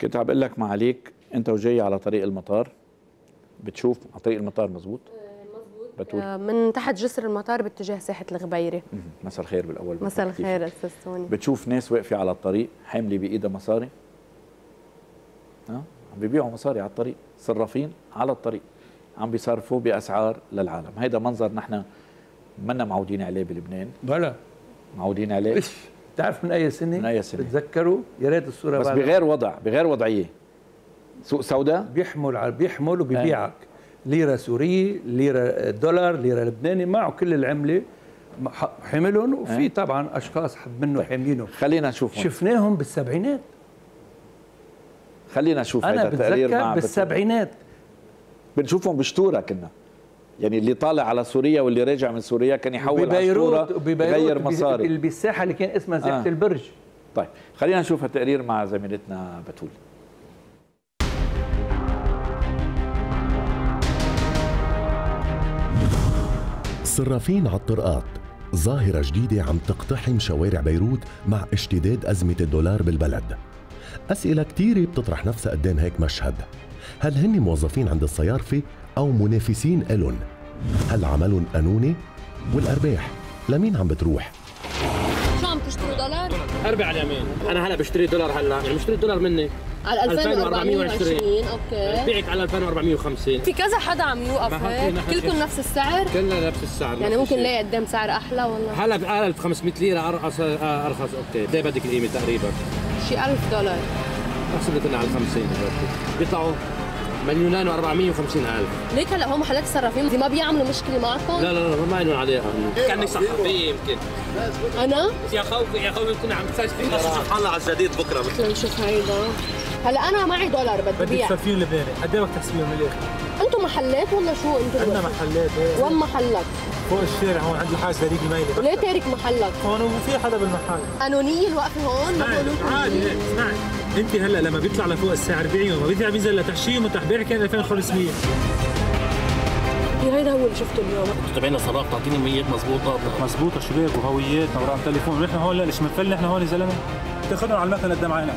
كنت عم بقول لك معاليك انت وجاي على طريق المطار بتشوف على طريق المطار مزبوط بتقول؟ آه، من تحت جسر المطار باتجاه ساحة الغبيري. مهم. مساء الخير بالأول. مساء؟ الخير أستاذ سوني. بتشوف ناس واقفة على الطريق حاملة بإيدها مصاري؟ ها؟ عم بيبيعوا مصاري على الطريق. صرافين على الطريق. عم بيصرفوا بأسعار للعالم. هيدا منظر نحن منا معودين عليه بلبنان. بلا. معودين عليه؟ إيش بتعرف من أي سنة؟ من أي سنة؟ بتذكروا؟ يا ريت الصورة بس بغير وضع بغير وضعية. سوق سوداء؟ بيحمل على بيحمل وبيبيعك. ليرة سورية ليرة دولار ليرة لبناني معه كل العملة. حملهم وفي طبعا أشخاص حد منه حاملينه خلينا نشوف هون. شفناهم بالسبعينات. خلينا نشوف أنا بتذكر. بالسبعينات. بنشوفهم بشتورة كنا. يعني اللي طالع على سوريا واللي راجع من سوريا كان يحول على ببيروت يغير بي- مصاري. بال- بالساحه اللي كان اسمها ساحه آه. البرج. طيب خلينا نشوف التقرير مع زميلتنا بتول. صرافين على الطرقات. ظاهرة جديدة عم تقتحم شوارع بيروت مع اشتداد أزمة الدولار بالبلد. أسئلة كتيرة بتطرح نفسها قدام هيك مشهد. هل هن موظفين عند الصيارفة أو منافسين إلن؟ هل عملهم قانوني؟ والأرباح لمين عم بتروح؟ شو عم تشتروا دولار؟ أربع اليمين أنا هلا بشتري دولار هلا يعني بشتري دولار مني على 2420. 2420 أوكي بيعك على 2450 في كذا حدا عم يوقف هيك كلكم. نفس السعر؟ كلنا نفس السعر يعني ممكن. نلاقي قدام سعر أحلى والله هلا ب 500 ليرة أرخص أرخص أوكي قد إيه بدك القيمة تقريبا شي 1000 دولار احسب كنا على ال 50 دلوقتي بيطلعوا مليونين و450 ألف ليك هلا هم محلات الصرافين دي ما بيعملوا مشكلة معكم؟ لا لا لا ما لهم عليها كأنك صحفية يمكن أنا؟ يا خوفي يا خوفي كنا عم تستشفي سبحان على الجديد بكرة بدنا نشوف هيدا هلا أنا معي دولار بدي بيع تصرفين لبناني قد إيه بدك تحسبيهم من الآخر؟ أنتم محلات ولا شو أنتم؟ عندنا محلات إيه. وين محلك؟ فوق الشارع هون عند الحاج فريق الميلي ليه تارك محلك؟ هون وفي حدا بالمحل قانونية الوقفة هون؟ عادي عادي هيك اسمعي انت هلا لما بيطلع لفوق السعر بيعيه لما بيرجع بينزل لتحشيه وتح بيع كان 2500 إيه هيدا هو اللي شفته اليوم. تبعنا صراف تعطيني ميات مضبوطه مزبوطة شباب وهويات اوراق تليفون. نحن هون لا ليش بنفل نحن هون يا زلمة. تاخذهم على المكنه قدام عينك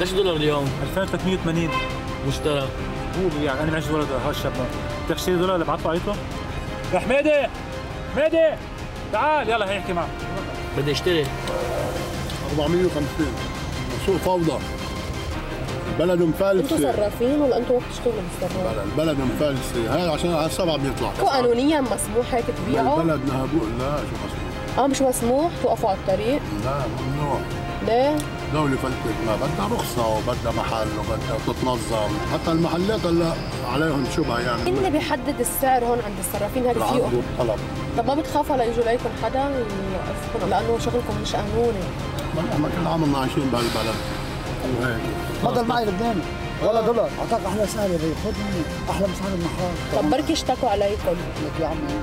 ليش دولار اليوم؟ 2380 مشترى. قولوا يعني أنا معيش ولد هالشاب تحشي دولار اللي بعته عيطه يا حميدي حميدي تعال يلا هيحكي معك بدي اشتري. 450 سوق فوضى. أنتم مفلسه صرافين ولا أنتم وقت تشتغلوا بالصراف؟ البلد مفلسه هاي عشان على السبعه بيطلع. قانونيا مسموح هيك تبيعوا؟ البلد نهبوء لا شو مسموح؟ آه مش مسموح؟ توقفوا على الطريق؟ لا ممنوع. ليه؟ دولة فلتت ما بدها رخصة وبدها محل وبدها تتنظم. حتى المحلات هلا عليهم شبهة يعني. مين اللي بيحدد السعر هون عند الصرافين هذا العرض فيه والطلب طب ما بتخافوا ليجوا ليكم حدا يوقفكم لأنه شغلكم مش قانوني. ما كل عمرنا عايشين بهالبلد. وهيك. تفضل معي لبناني ولا دولار. أعطاك أحلى سعر يا بي خذ مني. أحلى من سعر المحل طب بركي اشتكوا عليكم. لك يا عمي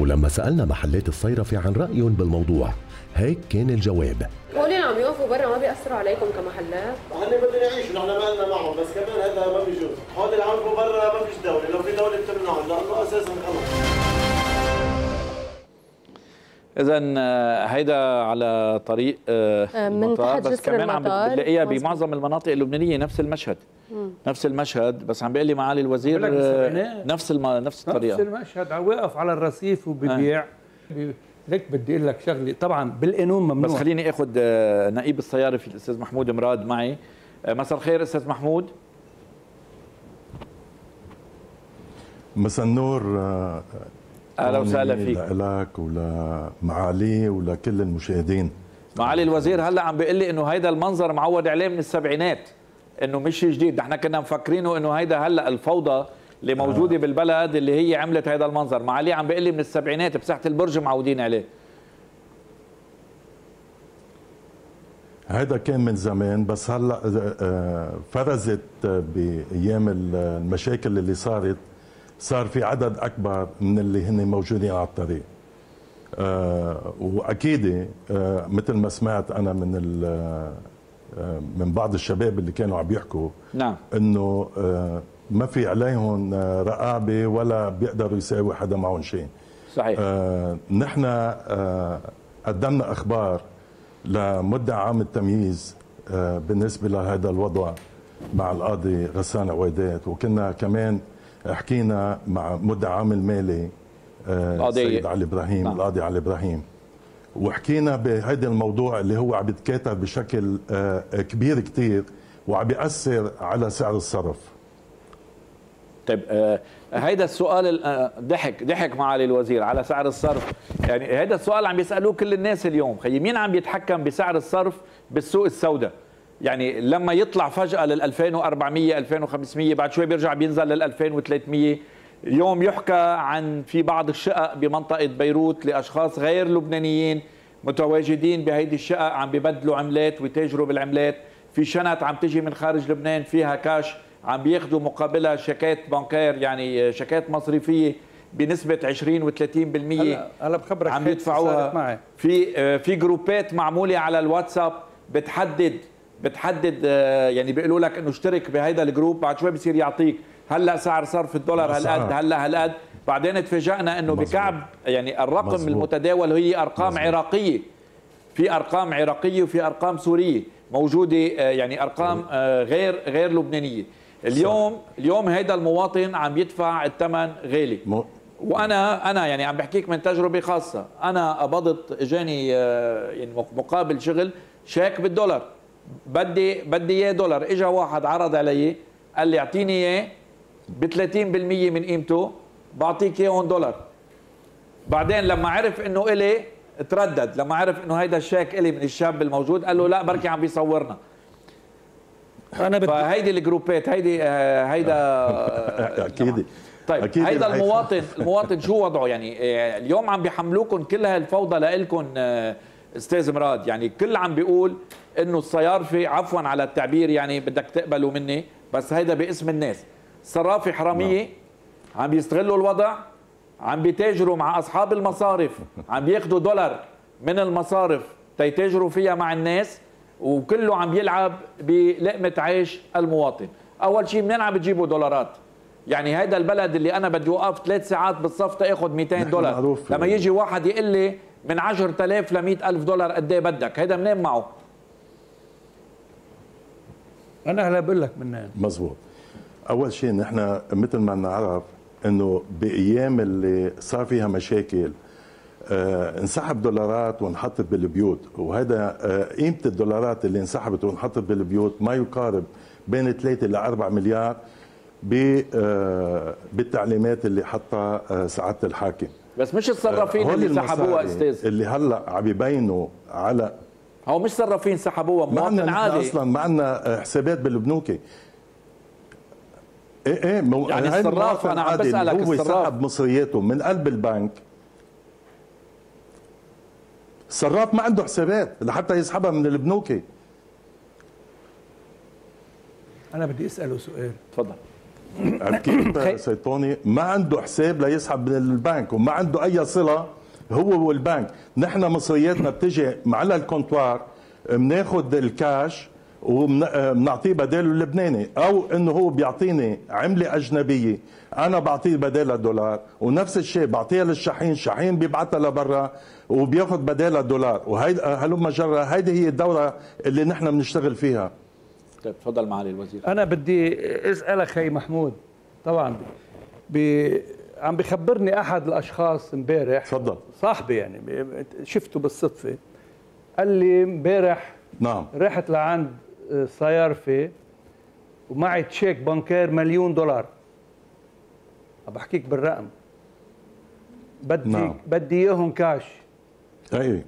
ولما سألنا محلات الصيرفة عن رأيهم بالموضوع هيك كان الجواب. هول اللي عم يوقفوا برا ما بيأثروا عليكم كمحلات. هن بدهم يعيشوا نحن ما لنا معهم بس كمان هذا ما بيجوز. هون اللي عم برا ما فيش دولة. لو في دولة بتمنعهم لأنه أساسا خلص اذا هيدا على طريق آه، آه، من المطار تحت بس جسر كمان عم. بتلاقيها. بمعظم المناطق اللبنانية نفس المشهد. نفس المشهد بس عم بيقول لي معالي الوزير آه،. نفس الم... نفس نفس الطريقة. المشهد واقف على الرصيف وببيع. بي- ليك بدي أقول لك شغلة. طبعا بالقانون ممنوع. بس خليني آخذ آه، نقيب الصيارفي الأستاذ محمود مراد معي. آه، مساء الخير أستاذ محمود. مساء النور آه، أهلا وسهلا فيك. لك ولمعالي ولكل المشاهدين. معالي الوزير هلأ عم بيقول لي إنه هيدا المنظر معود عليه من السبعينات إنه مش جديد. نحن كنا مفكرينه إنه هيدا هلأ الفوضى اللي موجودة بالبلد اللي هي عملت هيدا المنظر. معالي عم بيقول لي من السبعينات بساحه البرج معودين عليه. هذا كان من زمان بس هلأ آه، فرزت آه، بأيام المشاكل اللي صارت صار في عدد أكبر من اللي هن موجودين على الطريق. آه، وأكيد آه، مثل ما سمعت أنا من ال- آه، من بعض الشباب اللي كانوا عم يحكوا نعم. إنه آه، ما في عليهم آه، رقابة ولا بيقدروا يساوي حدا معهم شيء. صحيح. آه، نحن آه، قدمنا أخبار لمدعي عام التمييز آه، بالنسبة لهذا الوضع مع القاضي غسان عويدات وكنا كمان حكينا مع مدعي عام المالي آه، السيد علي إبراهيم نعم. القاضي علي إبراهيم. وحكينا بهذا الموضوع اللي هو عم يتكاثر بشكل آه، كبير كتير وعم بيأثر على سعر الصرف. طيب آه، هيدا السؤال ال- ضحك ضحك معالي الوزير على سعر الصرف. يعني هيدا السؤال عم بيسألوه كل الناس اليوم. خيي مين عم بيتحكم بسعر الصرف بالسوق السوداء؟ يعني لما يطلع فجأة لل 2400 2500 بعد شوي بيرجع بينزل لل 2300 اليوم يحكى عن في بعض الشقق بمنطقة بيروت لأشخاص غير لبنانيين متواجدين بهيدي الشقق عم ببدلوا عملات ويتاجروا بالعملات. في شنط عم تجي من خارج لبنان فيها كاش عم بياخذوا مقابلها شيكات بنكير يعني شيكات مصرفية بنسبة 20 و30% هلا هلا بخبرك عم يدفعوها. معي. في آه، في جروبات معمولة على الواتساب بتحدد بتحدد آه، يعني بيقولوا لك إنه اشترك بهيدا الجروب بعد شوي بصير يعطيك. هلأ سعر صرف الدولار هالقد. هلأ هالقد بعدين تفاجئنا إنه. بكعب يعني الرقم مظبوط. المتداول هي أرقام مظبوط. عراقية. في أرقام عراقية وفي أرقام سورية موجودة آه، يعني أرقام آه، غير غير لبنانية. اليوم اليوم هيدا المواطن عم يدفع الثمن غالي. مو- وأنا أنا يعني عم بحكيك من تجربة خاصة. أنا قبضت إجاني يعني مقابل شغل شيك بالدولار. بدي بدي إياه دولار. اجى واحد عرض علي قال لي أعطيني إياه ب 30% من قيمته بعطيك اياهم دولار. بعدين لما عرف إنه إلي تردد. لما عرف إنه هيدا الشيك إلي من الشاب الموجود قال له لا بركي عم بيصورنا. أنا بدي فهيدي الجروبات هيدي آه، هيدا أكيد. طيب أكيد هيدا المواطن المواطن شو وضعه؟ يعني آه، اليوم عم بيحملوكم كل هالفوضى لإلكم آه، أستاذ مراد. يعني كل عم بيقول إنه الصيارفه عفوا على التعبير يعني بدك تقبلوا مني بس هيدا باسم الناس. صرافة حراميه عم بيستغلوا الوضع عم بيتاجروا مع أصحاب المصارف عم بياخذوا دولار من المصارف تيتاجروا فيها مع الناس وكله عم بيلعب بلقمة عيش المواطن. أول شيء منين عم بتجيبوا دولارات؟ يعني هذا البلد اللي أنا بدي أوقف ثلاث ساعات بالصف تأخذ 200 نحن دولار. لما يجي واحد يقول لي من 10000 ل 100000 دولار قد إيه بدك؟ هيدا منين معه؟ أنا هلا بقول لك منين. مزبوط أول شيء نحن مثل ما نعرف إنه بأيام اللي صار فيها مشاكل آه انسحب دولارات وانحطت بالبيوت وهذا آه قيمة الدولارات اللي انسحبت وانحطت بالبيوت ما يقارب بين 3 ل 4 مليار ب- آه بالتعليمات اللي حطها آه سعادة الحاكم. بس مش الصرافين هول اللي سحبوها أستاذ. اللي هلأ عم يبينوا على هو مش صرافين سحبوها ما عندنا مواطن عادي. أصلا ما عندنا حسابات بالبنوك إيه إيه مو يعني هاي الصراف أنا عم بسألك هو الصراف. سحب مصرياته من قلب البنك. الصراف ما عنده حسابات لحتى يسحبها من البنوك أنا بدي أسأله سؤال. تفضل. عرفت كيف سيد طوني ما عنده حساب ليسحب من البنك وما عنده أي صلة هو والبنك. نحن مصرياتنا بتجي على الكونتوار بناخذ الكاش وبنعطيه بداله اللبناني. أو إنه هو بيعطيني عملة أجنبية أنا بعطيه بدالها دولار ونفس الشيء بعطيها للشحين الشحين بيبعتها لبرا وبياخذ بدالها دولار وهيدا هلما جرى هيدي هي الدورة اللي نحن بنشتغل فيها. طيب تفضل معالي الوزير. أنا بدي أسألك خي محمود طبعا ب... عم بخبرني أحد الأشخاص امبارح. تفضل. صاحبي يعني شفته بالصدفة. قال لي امبارح نعم. رحت لعند آه، صيارفه ومعي تشيك بنكير مليون دولار. عم بحكيك بالرقم. بدي نعم. بدي إياهم كاش. أي.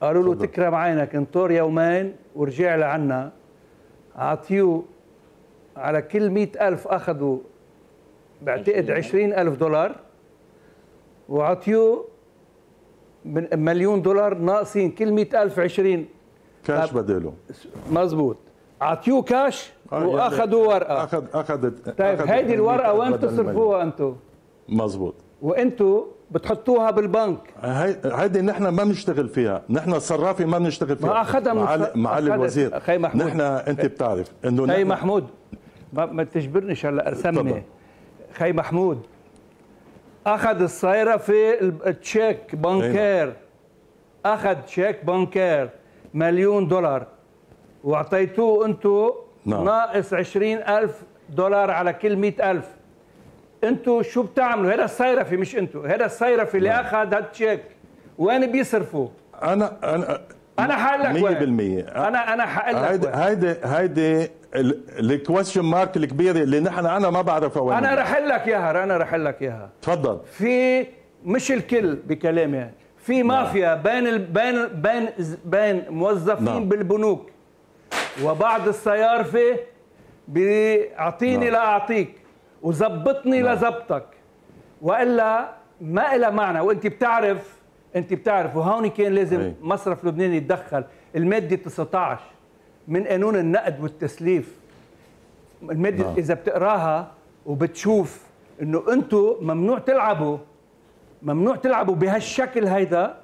قالوا له. تكرم عينك انطر يومين ورجع لعنا. عطيوه على كل مئة ألف أخذوا بعتقد عشرين ألف. دولار. وعطيوه من مليون دولار ناقصين كل مئة ألف عشرين. كاش طب- بداله مزبوط عطيوه كاش آه، وأخذوا ورقة. اخذ اخذت طيب هيدي الورقة وين بدل تصرفوها أنتم مزبوط وأنتم بتحطوها بالبنك. هاي هيدي نحن ما بنشتغل فيها. نحن صرافي ما بنشتغل فيها. ما أخذها من معالي, معالي الوزير. أخي محمود. نحن أنت بتعرف إنه خي نحن- محمود. ما, ما تجبرنيش هلا تفضل. خي محمود. أخذ الصايره في ال- التشيك بنكير. أخذ تشيك بنكير. مليون دولار. وأعطيتوه أنتم نعم. ناقص 20000 دولار على كل 100000 أنتوا شو بتعملوا؟ هذا الصيرفي مش أنتوا هذا الصيرفي اللي نعم. أخذ هذا التشيك وين بيصرفوا؟ أنا أنا أنا حقول لك وين؟ 100% أنا أنا حقول لك. هيدي هيدي ال question mark الكبيره اللي نحن أنا ما بعرفها وين أنا رح لك إياها أنا رح لك إياها. تفضل. في مش الكل بكلامي في مافيا بين ال... بين بين بين موظفين نعم. بالبنوك. وبعض الصيارفه بيعطيني نعم. لأعطيك وزبطني نعم. لزبطك. وإلا ما إلها معنى. وإنت بتعرف إنت بتعرف. وهون كان لازم أي. مصرف لبنان يتدخل. المادة 19 من قانون النقد والتسليف. المادة نعم. إذا بتقراها وبتشوف إنه أنتم ممنوع تلعبوا ممنوع تلعبوا بهالشكل هيدا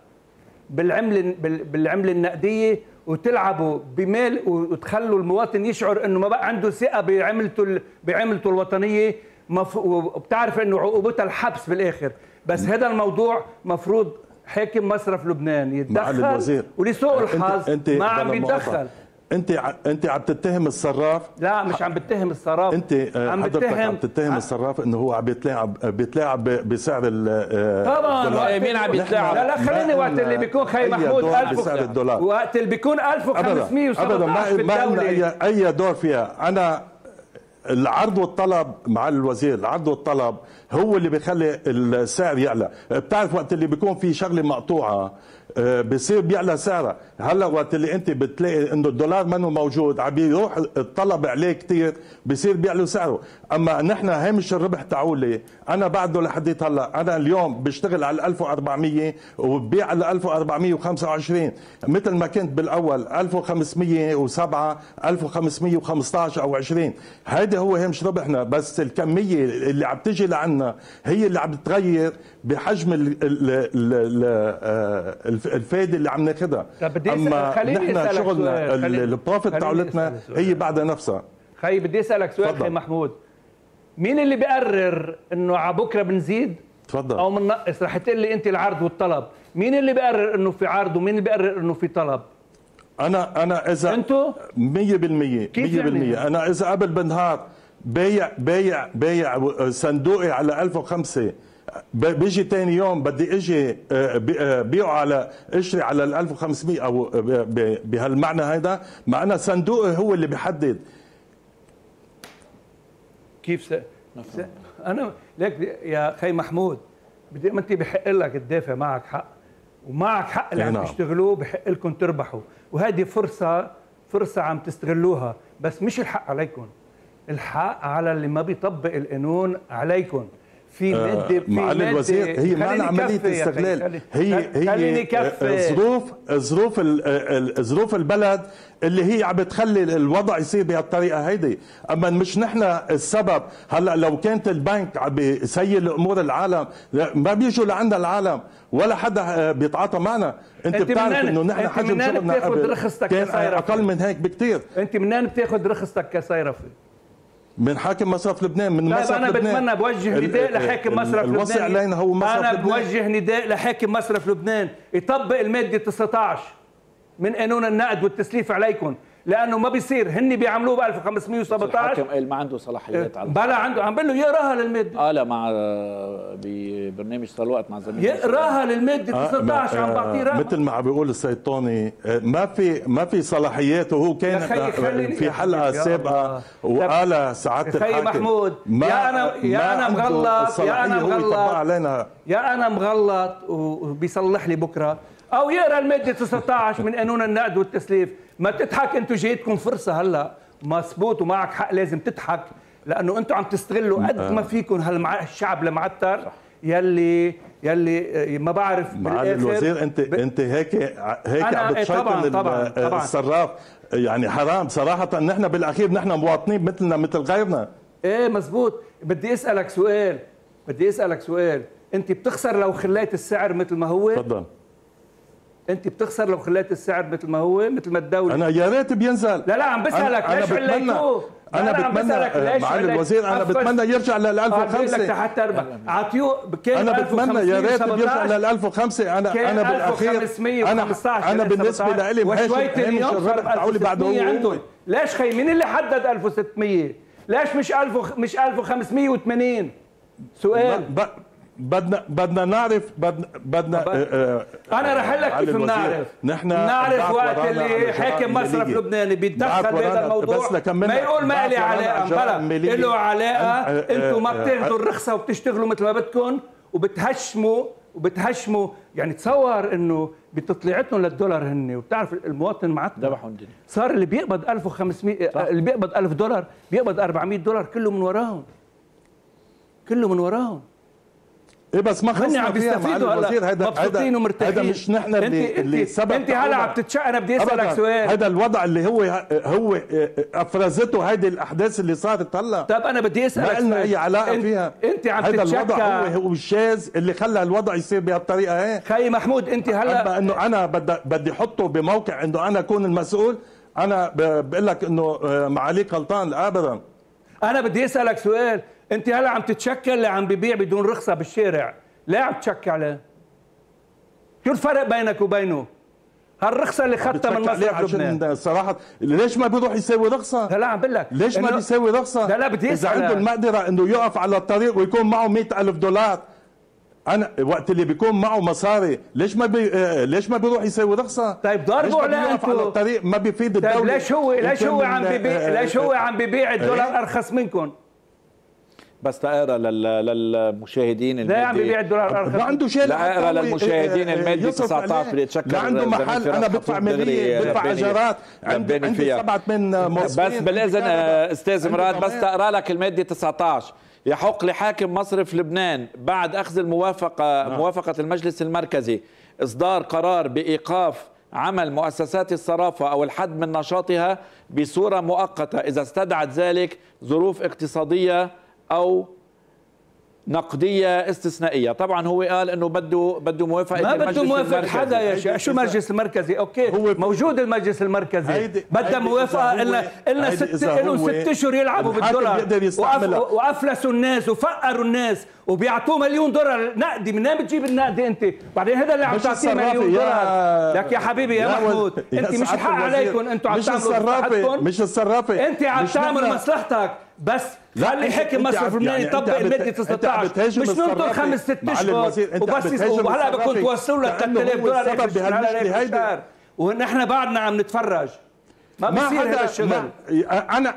بالعملة بال- بالعملة النقدية وتلعبوا بمال وتخلوا المواطن يشعر إنه ما بقى عنده ثقة بعملته بعملته الوطنية. مف... وبتعرف إنه عقوبتها الحبس بالآخر. بس هذا الموضوع مفروض حاكم مصرف لبنان يتدخل ولسوء الحظ ما عم. بيتدخل انت ع- انت عم تتهم الصراف. لا مش عم بتهم الصراف. انت آه، عم حضرتك عم بتهم. تتهم الصراف انه هو عم بيتلاعب بيتلاعب ب- بسعر ال آه، طبعا مين عم نحن يتلاعب؟ لا لا خليني وقت اللي بيكون خي محمود دور 1000 بسعر الدولار. وقت اللي بيكون ابدا 1517 ابدا ما بالدولة اي أي دور فيها. أنا العرض والطلب مع الوزير العرض والطلب هو اللي بيخلي السعر يعلى. بتعرف وقت اللي بيكون في شغلة مقطوعة آه، بصير بيعلى سعرها. هلا وقت اللي انت بتلاقي انه الدولار منه موجود عم بيروح الطلب عليه كتير بصير بيعلى سعره. أما نحن هامش الربح تاعولي أنا بعده لحديت هلا أنا اليوم بشتغل على 1400 وببيع على 1425 مثل ما كنت بالأول 1507 1515 أو 20 هيدا هو هامش ربحنا بس الكمية اللي عم تجي لعنا هي اللي عم تغير بحجم آه، الف- الفايدة اللي عم ناخذها بدي أما نحن شغلنا البروفيت تاعولتنا. هي بعدها نفسها. خي بدي أسألك سؤال. خي محمود. مين اللي بيقرر إنه على بكره بنزيد؟ تفضل. أو بننقص رح تقول لي أنت العرض والطلب. مين اللي بيقرر إنه في عرض ومين اللي بيقرر إنه في طلب؟ أنا أنا إذا أنتو؟ 100% كيف 100% يعني؟ أنا إذا قبل بنهار بايع بايع بايع صندوقي على 1005 ب- بيجي تاني يوم بدي إجي آه، آه، بيعه على اشتري على ال 1500 أو ب- بهالمعنى هيدا مع أنا صندوقي هو اللي بيحدد. كيف س... س... أنا ليك يا خي محمود بدي ما أنت بحق لك تدافع معك حق. ومعك حق اللي عم نعم. تشتغلوه بحق لكم تربحوا. وهذه فرصة فرصة عم تستغلوها. بس مش الحق عليكم. الحق على اللي ما بيطبق القانون عليكم. في آه، ماده في معالي الوزير هي خليني عملية استغلال. هي هي آه، ظروف ظروف ال- ظروف البلد اللي هي عم بتخلي الوضع يصير بهالطريقة هيدي. أما مش نحن السبب. هلأ لو كانت البنك عم بيسيل امور العالم ما بيجوا لعنا العالم. ولا حدا آه، بيتعاطى معنا. أنت, أنت بتعرف إنه نحن حجم شغلنا رخصتك كان؟ أقل من هيك بكتير. أنت منين بتاخذ رخصتك كصيرفي من حاكم مصرف لبنان من طيب مصرف أنا لبنان. بتمنى بوجه نداء لحاكم مصرف لبنان الوصي علينا هو مصرف أنا لبنان بوجه نداء لحاكم مصرف لبنان. يطبق المادة 19 من قانون النقد والتسليف عليكم. لأنه ما بيصير. هن بيعملوه ب 1517 الحاكم قال ما عنده صلاحيات على بلا عنده. عم بقول له يقراها للماده آه لا مع ببرنامج صار الوقت مع زميلي يقراها للماده آه، 19 عم آه، بعطيه رقم. مثل ما عم بيقول السيد طوني آه، ما في ما في صلاحيات وهو كان آه، في حلقة سابقة. وقال سعاده الحاكم محمود، ما يا أنا- يا عنده مغلط، يا هو مغلط. يا أنا مغلط وبيصلح لي بكرة. أو يقرأ المادة 19 من قانون النقد والتسليف. ما تضحك أنتم جايتكم فرصة هلا. مزبوط ومعك حق لازم تضحك. لأنه أنتم عم تستغلوا قد ما فيكم هالمع... الشعب المعتر يلي يلي ما بعرف معالي الوزير انت ب- أنت هيك هيك عم إيه بتشيطن طبعاً، طبعاً، طبعاً. الصراف يعني حرام. صراحة نحن بالأخير نحن مواطنين مثلنا مثل غيرنا. إيه مزبوط بدي أسألك سؤال. بدي أسألك سؤال. أنت بتخسر لو خليت السعر مثل ما هو؟ تفضل. انت بتخسر لو خليت السعر مثل ما هو مثل ما الدولة. أنا يا ريت بينزل. لا لا عم بسألك أنا- أنا ليش بتمنى- عليتوه؟ أنا بتمنى معالي الوزير أنا بتمنى يرجع لل آه، بقول لك 1005 حتى اربح عطيوه كان أنا بتمنى يا ريت بيرجع 1517 لل 1005 أنا أنا بالاخير أنا 1515 أنا بالنسبة لي وشوية اليوم تاعولي بعد هو 1600 هو. عندهم ليش خي مين اللي حدد 1600 ليش مش 1000 وخ- مش 1580 سؤال. بدنا بدنا نعرف بدنا بدنا آه، آه، أنا رح لك كيف بنعرف نحن بنعرف وقت اللي حاكم مصرف. لبناني بيتدخل بهذا الموضوع. ما يقول ما لي علاقه بلا. له علاقه آه، أنتم ما آه، بتاخذوا آه، الرخصة وبتشتغلوا مثل ما بدكم وبتهشموا وبتهشموا. يعني تصور إنه بتطليعتهم للدولار هن وبتعرف المواطن معتب ذبحوا الدنيا. صار اللي بيقبض 1500 صح. اللي بيقبض 1000 دولار بيقبض 400 دولار كله من وراهم. كله من وراهم. إيه بس ما هن خلصنا عم بيستفيدوا هلا. مبسوطين ومرتاحين. هيدا مش نحن اللي انت اللي سبب انت هلا. عم تتشق أنا بدي أسألك. سؤال. هذا الوضع اللي هو هو أفرزته هيدي الأحداث اللي صارت هلا. طب أنا بدي أسألك ما لنا. أي علاقة أنت- فيها. أنت عم هذا الوضع هو هو الشاذ اللي خلى الوضع يصير بهالطريقة هي خي محمود أنت هلا اما إنه أنا بدي بدي أحطه بموقع إنه أنا أكون المسؤول. أنا بقول لك إنه آه، معاليك غلطان ابدا. أنا بدي أسألك سؤال. انت هلا عم تتشكى اللي عم ببيع بدون رخصة بالشارع ليه عم تشكى عليه شو الفرق بينك وبينه هالرخصة اللي اخذتها من مصرف لبنان صراحة ليش ما بيروح يساوي رخصة؟ لا عم بقول لك ليش ما بيساوي رخصة؟ لا لا بدي إذا عنده المقدرة إنه يقف على الطريق ويكون معه مئة ألف دولار أنا وقت اللي بيكون معه مصاري ليش ما بي... آه، ليش ما بيروح يساوي رخصة؟ طيب ضربوا عليه بيقف انتو؟ على الطريق ما بيفيد طيب الدولة ليش هو إن ليش هو عم ببيع آه، ليش هو عم ببيع الدولار إيه؟ أرخص منكم بس تقرا لل... للمشاهدين لا عم ببيع الدولار أرخص. ما عنده شيء لا اقرا للمشاهدين المادة 19 بدي اتشكر لا عنده محل. أنا بدفع ماليه بدفع اجارات عندي من موظفين بس بالإذن آه، أستاذ مراد بس. تقرأ لك الماده 19 يحق لحاكم مصرف لبنان بعد أخذ الموافقة نعم. موافقة المجلس المركزي إصدار قرار بإيقاف عمل مؤسسات الصرافة أو الحد من نشاطها بصورة مؤقتة. إذا استدعت ذلك ظروف اقتصادية أو نقدية استثنائية. طبعا هو قال إنه بده بده موافقة ما بده المجلس موافق المركزي. حدا يا شيخ. شو المجلس المركزي؟ أوكي. هو- موجود المجلس المركزي. بدها موافقة الا إلا ست له ست أشهر يلعبوا بالدولار. وأف- وأفلسوا الناس وفقروا الناس وبيعطوه مليون دولار. نقدي من وين بتجيب النقدي أنت؟ بعدين هذا اللي عم مش تعطيه مليون يا- دولار. لك يا حبيبي يا, يا محمود. أنت مش الحق عليكم أنتم عم مش تعملوا الصرافة مصلحتكم مش الصرافة. أنت عم مش تعمل مصلحتك. بس خلي أنت مصرف لبنان يعني يطبق بت- الماده أنت عم 19 بتهاجم مش ننطر. خمس ست اشهر وبس وهلأ الصرافة توصلوا ل كأنه هو 3000 دولار السبب آخر الشهر، بهالمشكلة آخر هيدي. الشهر. ونحن بعدنا عم نتفرج. ما بصير هذا الشغل. ما أنا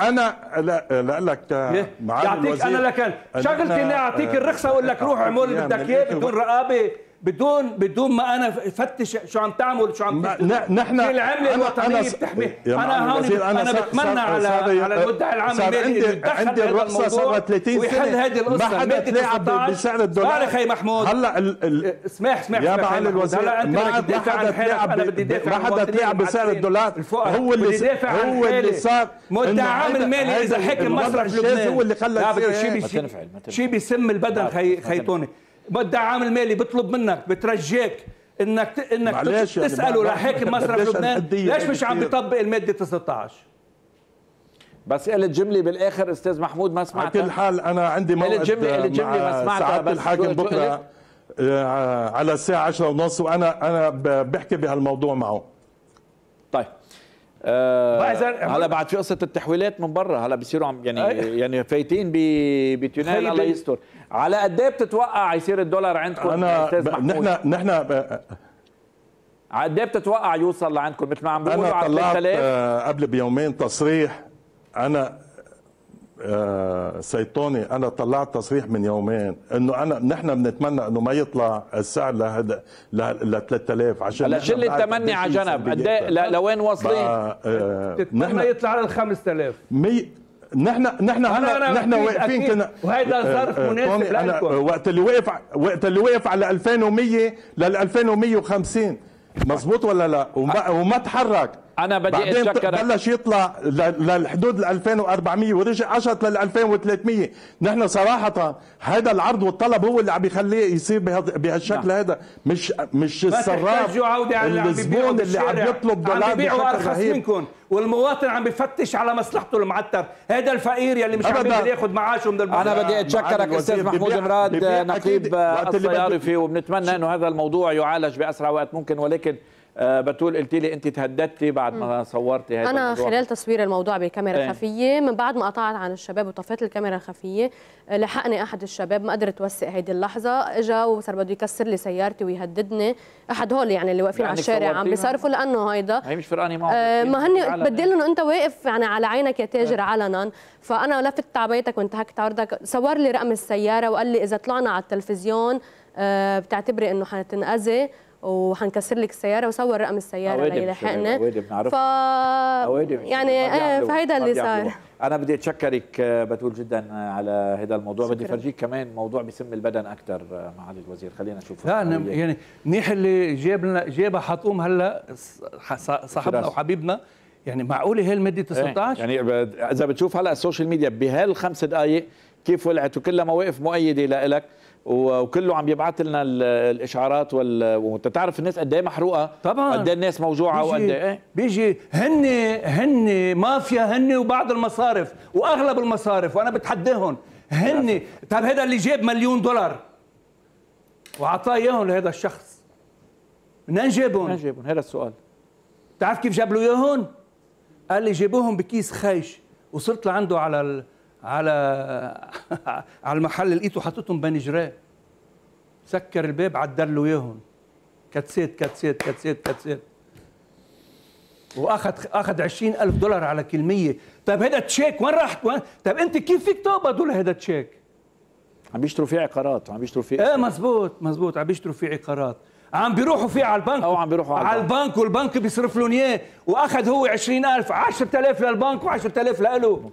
أنا لا لا لك؟ معالي يعطيك أنا لكن شغلتي إني أعطيك الرخصة أقول لك روح اعمل اللي بدك إياه بدون رقابة بدون بدون ما أنا فتش شو عم تعمل شو عم. ن- نحن- في العملة أنا- الوطنية أنا س- بتحمي يا معالي أنا هون أنا, أنا صار- بتمنى صار- على صار- على المدعي العام صار المالي عندي- عندي الموضوع صارت 30 ويحل سنة. هذه القصة ما حدا 19. بسعر الدولار. اسمعني خي محمود هلا ال- ال- اسمح اسمح يا معالي. الوزير ما حدا حالك تلاعب أنا ب- بدي دافع ما حدا تلاعب بسعر الدولار. هو اللي هو اللي. صار مدعي إنه عام هيدا- المالي إذا حكم مصرف لبنان هو اللي خلى شيء بيسم البدن ما عام المالي بيطلب منك بترجاك إنك ت... إنك يعني تسأله ما- ما- لحاكم ما- مصرف لبنان ليش مش عم. بيطبق المادة 19 بس قلت جمله بالآخر أستاذ محمود ما على سمعتها كل حال أنا عندي موعد الجملة- الجملة ما مع سمعتها، سعادة بس الحاكم بكرة؟ آه، على الساعة 10 ونص وأنا أنا ب- بحكي بهالموضوع معه طيب آه بعد- هلا بعد في قصة التحويلات من برا هلا بيصيروا عم يعني. يعني فايتين بتونال. الله يستر على قد إيه بتتوقع يصير الدولار عندكم أنا أستاذ ب- محمود؟ نحن نحن على قد إيه بتتوقع يوصل لعندكم؟ مثل ما عم بيقولوا أنا على طلعت 3000 آه، قبل بيومين تصريح. أنا آه، سيطوني. أنا طلعت تصريح من يومين إنه أنا نحن بنتمنى إنه ما يطلع السعر لهذا ل 3000 عشان هلا بنعرف التمني على جنب. قد. إيه؟ ل- لوين واصلين؟ آه، نحن يطلع على ال 5000 مي نحن نحن هلا نحن واقفين. كنا وهيدا آه، ظرف آه، مناسب أنا. وقت اللي وقف وقت اللي وقف على 2100 لل 2150 مزبوط ولا لا وما, وما تحرك أنا بدي بعدين أتشكرك. بلش يطلع ل- للحدود ال 2400 ورجع عشت لل 2300 نحن صراحة هذا العرض والطلب هو اللي عم يخليه يصير بهذا- بهالشكل نعم. هذا. مش مش السراف عودة على اللي عم بيبيعوا الزبون اللي عم. يطلب عم دولار بيبيعوا بشكل أرخص منكم. والمواطن عم بفتش على مصلحته المعتر هذا الفقير يلي مش عم ياخذ معاشه من البلد أنا بدي أتشكرك أستاذ محمود مراد نقيب الصيارفي وبنتمنى إنه هذا الموضوع يعالج بأسرع وقت ممكن ولكن آه، بتقول قلتي لي انت تهددتي بعد ما صورتي هذا أنا الموضوع. خلال تصوير الموضوع بالكاميرا إيه. الخفيه من بعد ما قطعت عن الشباب وطفيت الكاميرا الخفية آه، لحقني أحد الشباب ما قدرت أوثق هيدي اللحظة إجا وصار بده يكسر لي سيارتي ويهددني أحد هول يعني اللي واقفين على لأنك الشارع عم؟ بيصرفوا لأنه هيدا هي مش فرقانه معه آه، ما علنا. بدي لهم أنت واقف يعني على عينك يا تاجر علنا فأنا لفت تعبيتك وانتهكت عرضك صور لي رقم السيارة وقال لي إذا طلعنا على التلفزيون آه، بتعتبري إنه حتنأذي وحنكسر لك السيارة وصور رقم السيارة أوادم ليلحقنا أوادم بنعرف ف يعني إيه فهيدا اللي. صار. أنا بدي أتشكرك آه، بتول جدا آه، على هذا الموضوع. بدي شكراً. فرجيك كمان موضوع بسم البدن أكثر معالي الوزير. خلينا نشوف. لا أنا يعني منيح اللي جاب لنا جابها حطوم هلا صاحبنا. وحبيبنا. يعني معقولة هي المادة 19 يعني ب- إذا بتشوف هلا ال social media بهالخمس دقائق كيف ولعت وكلها مواقف مؤيدة لك وكله عم يبعث لنا ال- الإشعارات وال... وانت تعرف الناس قد إيه محروقة؟ طبعا. قد إيه الناس موجوعة وقد بيجي إيه؟ بيجي هن هن مافيا هن وبعض المصارف وأغلب المصارف وأنا بتحداهم. هن طيب هذا اللي جاب مليون دولار واعطاه إياهم لهذا الشخص. منين جابهم؟ منين جابهم؟ هذا السؤال. بتعرف كيف جاب له إياهم؟ قال لي جابوهم بكيس خيش وصرت لعنده على ال... على على المحل لقيته حاططهم بين جراه سكر الباب عدل له اياهم. كتسيت كتسيت كتسيت كتسيت واخذ اخذ 20000 دولار على كلمية. طيب هذا تشيك وين راح وين؟ طيب انت كيف فيك تقبضوا لهذا التشيك عم بيشتروا فيه عقارات عم بيشتروا فيه إيه مزبوط مزبوط. عم بيشتروا فيه عقارات عم بيروحوا فيه على البنك. أو عم بيروحوا على البنك. والبنك بيصرف لهم إياه. واخذ هو 20000 10000 للبنك و10000 لإله.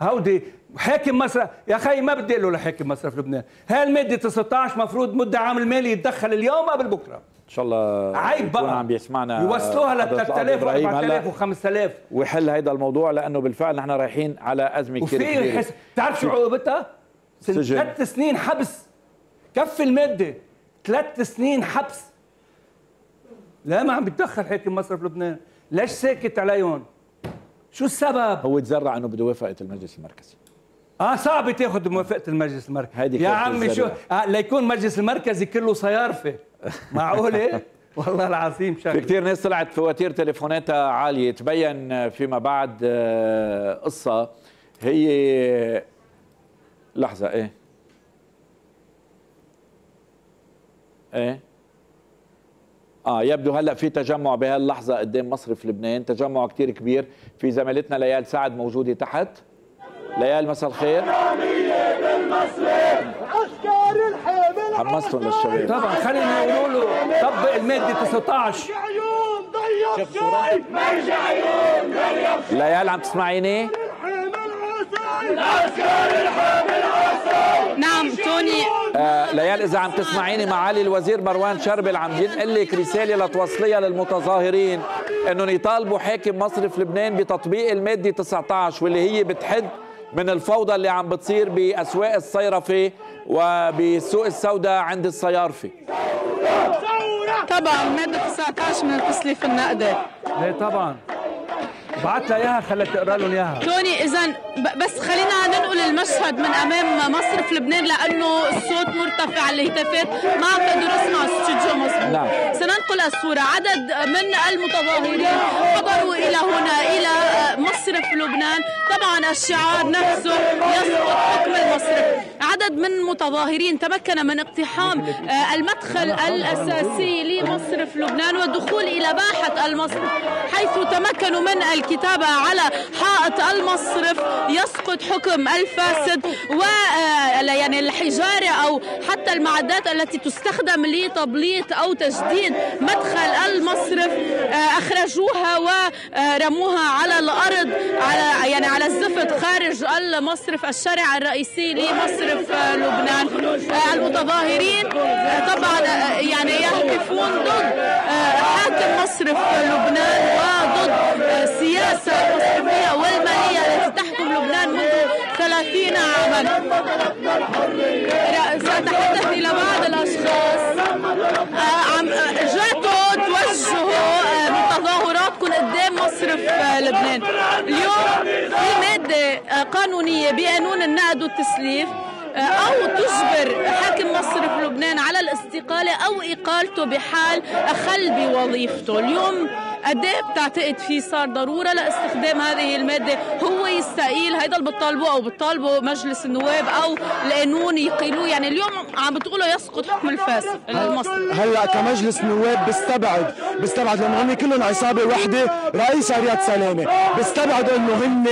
هودي حاكم مصرف يا أخي ما بدي له لحاكم مصرف لبنان هاي الماده 19 مفروض مدة عام المالي يتدخل اليوم قبل بكره إن شاء الله عيب بقى. عم بيسمعنا يوصلوها ل حضرة 3000 القاضي إبراهيم هلا و4000 و5000 ويحل هذا الموضوع لأنه بالفعل نحن رايحين على أزمة كثير وفي كبيرة. حس... تعرف شو عقوبتها؟ سجن. ثلاث سنين حبس. كف المادة. ثلاث سنين حبس. لا ما عم بيتدخل حاكم مصرف لبنان. ليش ساكت عليهم؟ شو السبب؟ هو تزرع إنه بده وفقه المجلس المركزي. آه صعب تاخذ موافقة المجلس المركزي. يا عمي شو. آه ليكون المجلس المركزي كله صيارفة. معقولة؟ والله العظيم في شكل كثير ناس طلعت فواتير تليفوناتها عالية. تبين فيما بعد آه، قصة. هي لحظة إيه؟ إيه؟ آه يبدو هلا في تجمع بهاللحظة قدام مصرف لبنان. تجمع كتير كبير في زميلتنا ليال سعد موجودة تحت. ليال مساء الخير. حمستهم للشباب طبعا خلينا يقولوا له طبق المادة 19 عيون ضيق سيف مرجع عيون ضيق ليال عم تسمعيني؟ نعم توني. ليال إذا عم تسمعيني معالي الوزير مروان شربل عم ينقل لك رساله لتوصليها للمتظاهرين إنهم يطالبوا حاكم مصرف لبنان بتطبيق المادة 19 واللي هي بتحد من الفوضى اللي عم بتصير بأسواق الصيرفة وبالسوق السوداء عند الصيارفة. طبعا مادة 19 من التسليف النقدي. إيه طبعا. بعت لها إياها خلت تقرأ لهم إياها. توني اذا بس خلينا ننقل المشهد من أمام مصرف لبنان لأنه الصوت مرتفع الهتافات ما عم بقدر اسمع الاستوديو مظبوط نعم. سننقل الصورة. عدد من المتظاهرين حضروا إلى هنا إلى مصرف لبنان. طبعا الشعار نفسه يسقط حكم المصرف عدد من المتظاهرين تمكن من اقتحام آه، المدخل الأساسي لمصرف لبنان والدخول إلى باحة المصرف حيث تمكنوا من الكتابة على حائط المصرف. يسقط حكم الفاسد و آه، يعني الحجارة أو حتى المعدات التي تستخدم لتبليط أو تجديد مدخل المصرف. آه، أخرجوها ورموها على الأرض. على يعني على الزفت خارج المصرف الشارع الرئيسي لمصرف آه، لبنان. آه، المتظاهرين آه، طبعا يعني يهتفون ضد حاكم مصرف لبنان وضد السياسة المصرفيه والمالية التي تحكم لبنان منذ 30 عاما لا، سأتحدث إلى بعض الأشخاص آه، عم آه، جاتوا توجهوا آه، بتظاهراتكم قدام مصرف آه، لبنان اليوم في مادة قانونية بقانون النقد والتسليف أو تجبر حاكم مصرف لبنان على الاستقالة أو إقالته بحال اخل بوظيفته اليوم قد إيه بتعتقد في صار ضرورة لاستخدام هذه المادة؟ هو يستقيل؟ هيدا اللي بتطالبوه أو بتطالبوا مجلس النواب أو القانون يقيلوه؟ يعني اليوم عم بتقولوا يسقط حكم الفاسد. المصري. هلا كمجلس نواب بيستبعد بيستبعد لأنه هن كلهم عصابة وحدة رئيسها رياض سلامة. بيستبعد إنه هن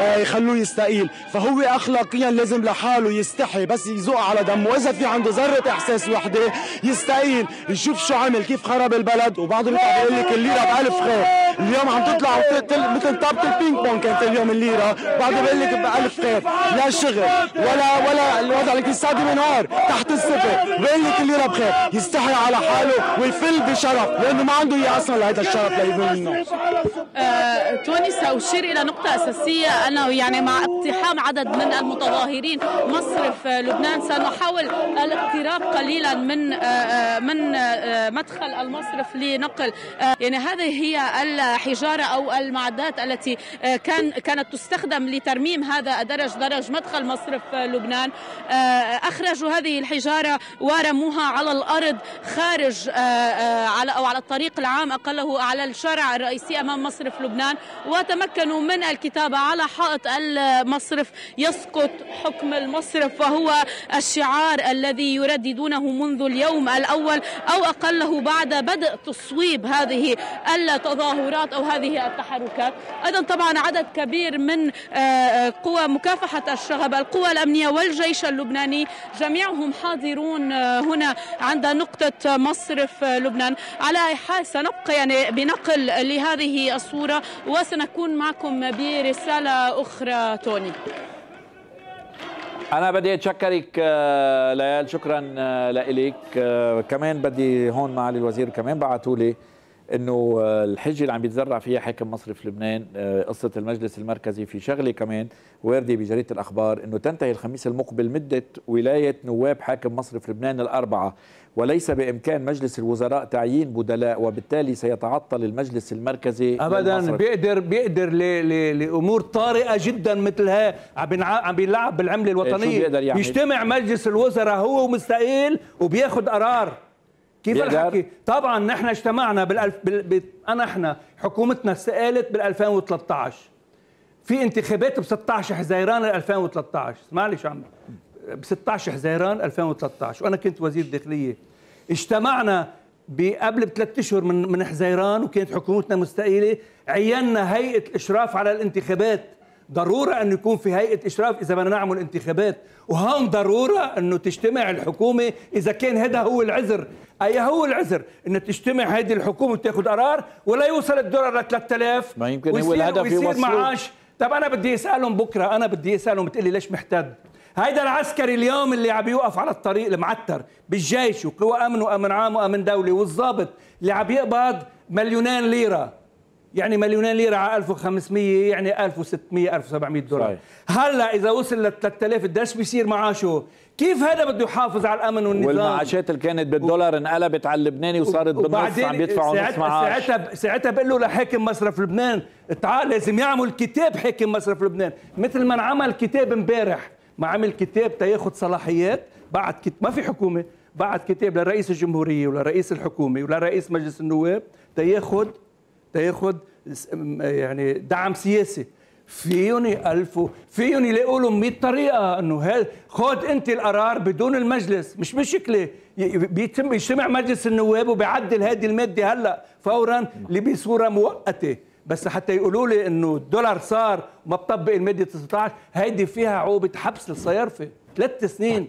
آه، يخلوه يستقيل. فهو اخلاقيا لازم لحاله يستحي بس يزوق على دمه. وإذا في عنده ذرة إحساس وحده يستقيل يشوف شو عمل كيف خرب البلد. وبعضهم بيطلع بيقول لك الليرة بألف خير. اليوم عم تطلع مثل طابة البينج بونج كانت اليوم الليرة. بعضهم بيقول لك بألف خير. لا شغل ولا ولا الوضع الاقتصادي منهار تحت الصفر بيقول لك الليرة بخير. يستحي على حاله ويفل بشرف لأنه ما عنده إياه أصلا لهذا الشرف ليفل منه. آه، توني سأشير إلى نقطة أساسية. أنه يعني مع اقتحام عدد من المتظاهرين مصرف آه، لبنان. سنحاول الاقتراب قليلا من آه، آه، من آه، مدخل المصرف لنقل يعني هذه هي الحجارة أو المعدات التي كان كانت تستخدم لترميم هذا الدرج درج مدخل مصرف لبنان. أخرجوا هذه الحجارة ورموها على الأرض خارج على أو على الطريق العام أقله على الشارع الرئيسي أمام مصرف لبنان. وتمكنوا من الكتابة على حائط المصرف. يسقط حكم المصرف. وهو الشعار الذي يرددونه منذ اليوم الأول أو أقله بعد بدء تصويب هذه التظاهرات أو هذه التحركات. أيضا طبعا عدد كبير من آه، قوى مكافحة الشغب القوى الأمنية والجيش اللبناني جميعهم حاضرون آه، هنا عند نقطة مصرف آه، لبنان. على أي حال سنبقى يعني بنقل لهذه الصورة وسنكون معكم برسالة أخرى توني. أنا بدي أتشكرك آه، ليال شكرا آه، لإلك آه، كمان بدي هون معالي الوزير كمان بعثوا لي إنه الحجة اللي عم بيتزرع فيها حاكم مصرف لبنان قصة المجلس المركزي في شغله كمان واردة بجريدة الأخبار إنه تنتهي الخميس المقبل مدة ولاية نواب حاكم مصرف لبنان الأربعة. وليس بإمكان مجلس الوزراء تعيين بدلاء وبالتالي سيتعطل المجلس المركزي ابدا. بيقدر بيقدر ل... ل... لأمور طارئة جدا مثل ها عم بيلعب بالعملة شو الوطنية بيقدر يعمل؟ يجتمع مجلس الوزراء هو مستقيل وبياخذ قرار كيف؟ الحكي طبعا نحن اجتمعنا بالألف بال... بال... أنا إحنا حكومتنا استقالت بال 2013 في انتخابات ب 16 حزيران 2013 اسمع لي شو عم ب 16 حزيران 2013 وأنا كنت وزير داخلية. اجتمعنا قبل بثلاث أشهر من من حزيران وكانت حكومتنا مستقيلة. عينا هيئة الإشراف على الانتخابات. ضرورة انه يكون في هيئة إشراف إذا بدنا نعمل انتخابات. وهون ضرورة أنه تجتمع الحكومة إذا كان هذا هو العذر. أي هو العذر؟ إنه تجتمع هذه الحكومة وتأخذ قرار ولا يوصل الدولار ل 3000 ما يمكن هو الهدف ويصير يوصلوه. معاش. طب أنا بدي أسألهم بكرة. أنا بدي أسألهم بتقلي ليش محتد؟ هيدا العسكري اليوم اللي عم يوقف على الطريق المعتر بالجيش وقوى أمن وأمن عام وأمن دولي والضابط اللي عم يقبض مليونين ليرة. يعني مليونين ليرة على 1500 يعني 1600 1700 دولار. هلأ إذا وصل ل 3000 قديش بيصير معاشه كيف هذا بده يحافظ على الأمن والنظام؟ والمعاشات اللي كانت بالدولار انقلبت على اللبناني وصارت بالنص عم يدفعوا نص معاش. ساعتها ساعتها بقول له لحاكم مصرف لبنان تعال لازم يعمل كتاب حاكم مصرف لبنان. مثل ما انعمل كتاب امبارح. ما عمل كتاب تياخد صلاحيات بعد كت... ما في حكومة بعد كتاب لرئيس الجمهورية ولرئيس الحكومة ولرئيس مجلس النواب تياخد تياخد يعني دعم سياسي. فيهم يألفوا فيهم يلاقوا لهم 100 طريقة إنه هذا خذ أنت القرار بدون المجلس؟ مش مشكلة. ي- بيتم يجتمع مجلس النواب وبيعدل هذه المادة هلأ فورا اللي بصورة مؤقتة. بس حتى يقولوا لي إنه الدولار صار ما بطبق المادة 19 هيدي فيها عقوبة حبس للصيارفة ثلاث سنين.